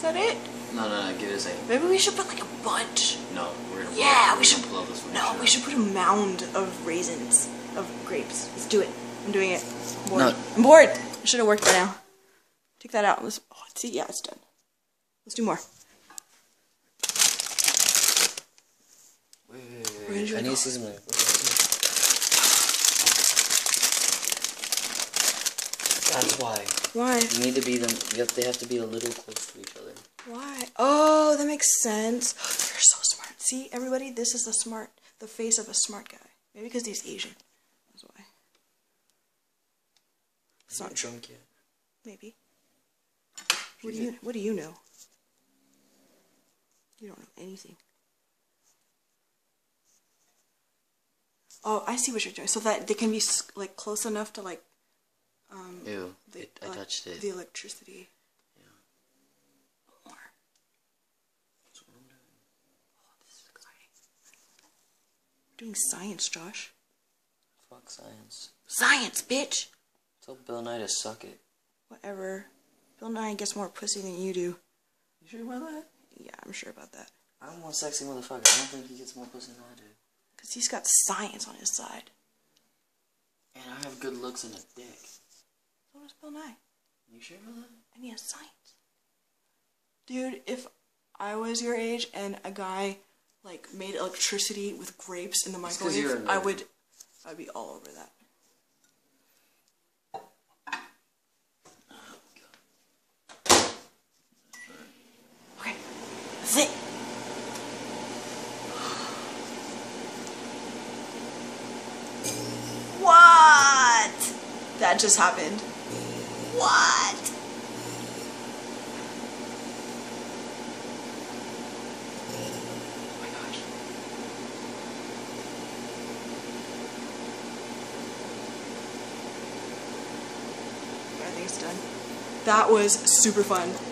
that it? No, no, no. Give it a second. Maybe we should put like a bunch. No, we're gonna. Yeah, blow, we we're should. Gonna blow this one. No, we should put a mound of raisins, of grapes. Let's do it. I'm doing it. I'm bored. No. I'm bored. I should have worked by now. Take that out. Let's. Oh, see, yeah, it's done. Let's do more. Wait, wait, wait, We're gonna do wait. I need all. to see something. That's why. Why? You need to be them. You have, they have to be a little close to each other. Why? Oh, that makes sense. You're so smart. See, everybody, this is the smart, the face of a smart guy. Maybe because he's Asian. That's why. It's not drunk yet. Maybe. What do you What do you know? You don't know anything. Oh, I see what you're doing. So that they can be like close enough to like um Ew. the, It, I touched it. the electricity. More. That's what I'm doing. Oh, this is exciting. Doing science, Josh. Fuck science. Science, bitch. Tell Bill Nye to suck it. Whatever. Bill Nye gets more pussy than you do. You sure about that? Yeah, I'm sure about that. I'm one sexy motherfucker. I don't think he gets more pussy than I do. Cause he's got science on his side. And I have good looks and a dick. So does Bill Nye. You sure about that? And he has science. Dude, if I was your age and a guy like made electricity with grapes in the 'cause you're microwave, I would I'd be all over that. Okay. That's it. What? That just happened. What? Oh my gosh. Done. That was super fun.